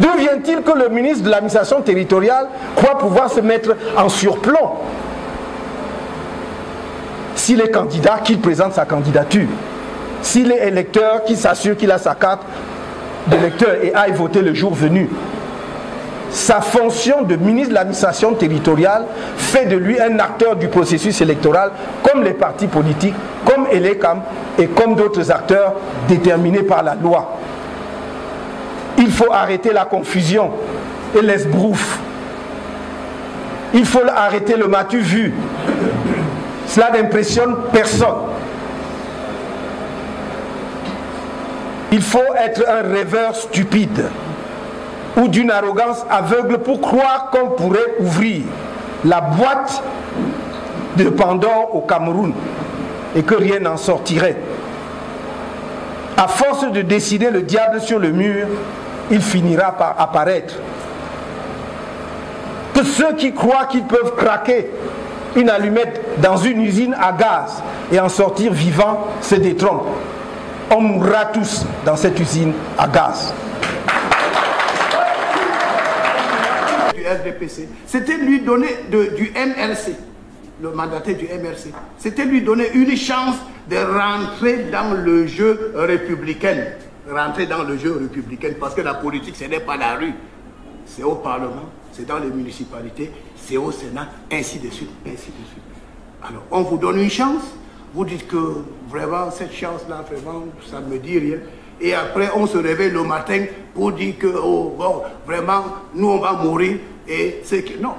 D'où vient-il que le ministre de l'administration territoriale croit pouvoir se mettre en surplomb S'il est candidat, qu'il présente sa candidature? S'il est électeur, qu'il s'assure qu'il a sa carte d'électeur et aille voter le jour venu? Sa fonction de ministre de l'administration territoriale fait de lui un acteur du processus électoral, comme les partis politiques, comme Elecam et comme d'autres acteurs déterminés par la loi. Il faut arrêter la confusion et l'esbrouf. Il faut arrêter le matu vu. Cela n'impressionne personne. Il faut être un rêveur stupide ou d'une arrogance aveugle pour croire qu'on pourrait ouvrir la boîte de Pandore au Cameroun et que rien n'en sortirait. À force de décider le diable sur le mur, il finira par apparaître. Que ceux qui croient qu'ils peuvent craquer une allumette dans une usine à gaz et en sortir vivant se détrompent. On mourra tous dans cette usine à gaz. C'était lui donner du MRC, le mandataire du MRC, c'était lui donner une chance de rentrer dans le jeu républicain. Rentrer dans le jeu républicain, parce que la politique, ce n'est pas la rue, c'est au Parlement, c'est dans les municipalités, c'est au Sénat, ainsi de suite, ainsi de suite. Alors, on vous donne une chance, vous dites que vraiment, cette chance-là, vraiment, ça ne me dit rien. Et après, on se réveille le matin pour dire que, oh, bon, vraiment, nous, on va mourir. Et c'est que, non,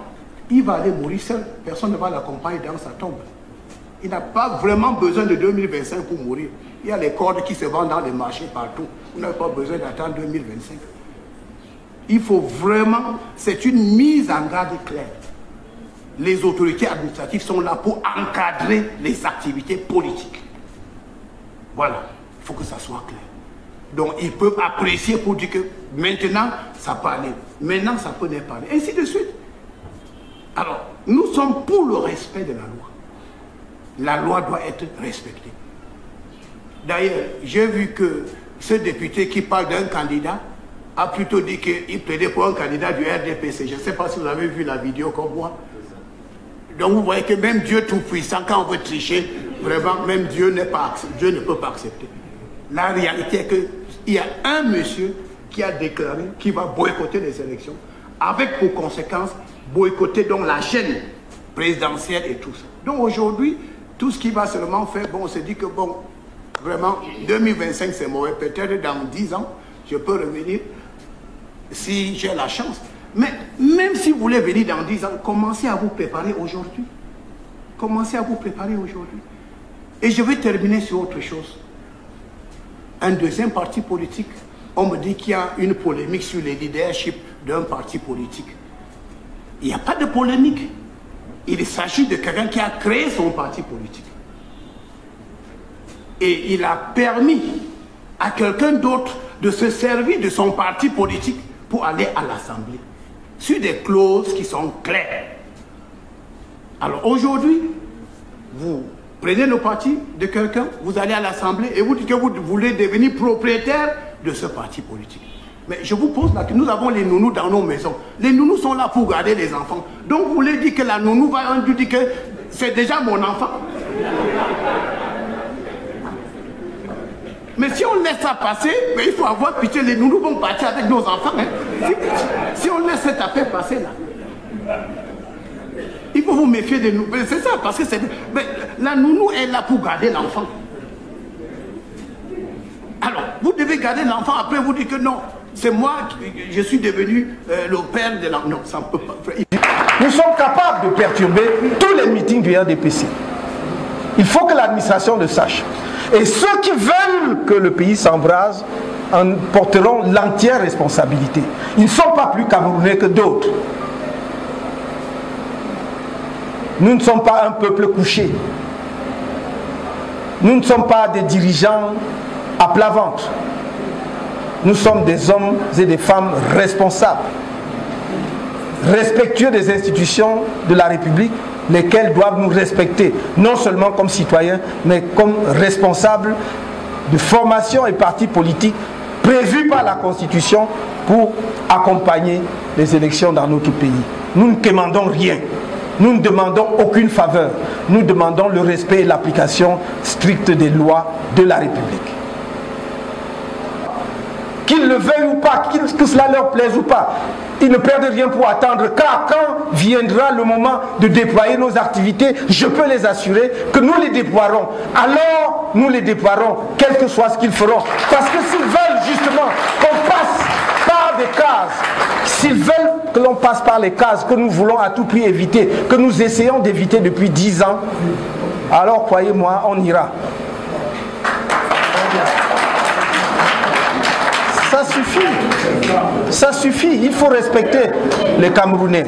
il va aller mourir seul. Personne ne va l'accompagner dans sa tombe. Il n'a pas vraiment besoin de 2025 pour mourir. Il y a les cordes qui se vendent dans les marchés partout. Vous n'avez pas besoin d'attendre 2025. Il faut vraiment, c'est une mise en garde claire. Les autorités administratives sont là pour encadrer les activités politiques. Voilà, il faut que ça soit clair. Donc ils peuvent apprécier pour dire que maintenant ça peut aller, maintenant ça peut ne pas aller, ainsi de suite. Alors, nous sommes pour le respect de la loi. La loi doit être respectée. D'ailleurs, j'ai vu que ce député qui parle d'un candidat a plutôt dit qu'il plaidait pour un candidat du RDPC. Je ne sais pas si vous avez vu la vidéo comme moi. Donc vous voyez que même Dieu Tout-Puissant, quand on veut tricher, vraiment, même Dieu ne peut pas accepter. La réalité est qu'il y a un monsieur qui a déclaré qu'il va boycotter les élections, avec pour conséquence boycotter donc la chaîne présidentielle et tout ça. Donc aujourd'hui, tout ce qui va seulement faire, bon, on se dit que bon, vraiment, 2025 c'est mauvais, peut-être dans 10 ans, je peux revenir si j'ai la chance. Mais même si vous voulez venir dans 10 ans, commencez à vous préparer aujourd'hui. Commencez à vous préparer aujourd'hui. Et je vais terminer sur autre chose. Un deuxième parti politique, on me dit qu'il y a une polémique sur le leadership d'un parti politique. Il n'y a pas de polémique. Il s'agit de quelqu'un qui a créé son parti politique. Et il a permis à quelqu'un d'autre de se servir de son parti politique pour aller à l'Assemblée. Sur des clauses qui sont claires. Alors aujourd'hui, vous prenez le parti de quelqu'un, vous allez à l'Assemblée et vous dites que vous voulez devenir propriétaire de ce parti politique. Mais je vous pose là que nous avons les nounous dans nos maisons. Les nounous sont là pour garder les enfants. Donc vous voulez dire que la nounou va dire que c'est déjà mon enfant? Mais si on laisse ça passer, il faut avoir pitié. Les nounous vont partir avec nos enfants. Hein. Si, on laisse cette affaire passer là, il faut vous méfier des nous. C'est ça, parce que c'est. La nounou est là pour garder l'enfant. Alors, vous devez garder l'enfant, après vous dites que non, c'est moi, je suis devenu euh, le père de l'enfant. Non, ça ne peut pas. Nous sommes capables de perturber tous les meetings du RDPC. Il faut que l'administration le sache. Et ceux qui veulent que le pays s'embrase en porteront l'entière responsabilité. Ils ne sont pas plus camerounais que d'autres. Nous ne sommes pas un peuple couché. Nous ne sommes pas des dirigeants à plat ventre. Nous sommes des hommes et des femmes responsables, respectueux des institutions de la République, lesquelles doivent nous respecter, non seulement comme citoyens, mais comme responsables de formation et partis politiques prévus par la Constitution pour accompagner les élections dans notre pays. Nous ne demandons rien. Nous ne demandons aucune faveur. Nous demandons le respect et l'application stricte des lois de la République. Le veuillent ou pas, que cela leur plaise ou pas, ils ne perdent rien pour attendre. Car quand viendra le moment de déployer nos activités, je peux les assurer que nous les déploierons. Alors, nous les déploierons, quel que soit ce qu'ils feront. Parce que s'ils veulent justement qu'on passe par des cases, s'ils veulent que l'on passe par les cases que nous voulons à tout prix éviter, que nous essayons d'éviter depuis dix ans, alors croyez-moi, on ira. Ça suffit. Ça suffit. Il faut respecter les Camerounais.